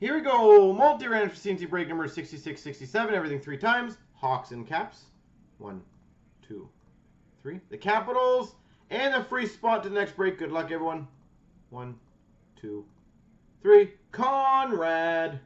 Here we go. Multi-random for CNC break number 6667. Everything three times. Hawks and caps. One, two, three. The Capitals. And a free spot to the next break. Good luck, everyone. One, two, three. Conrad.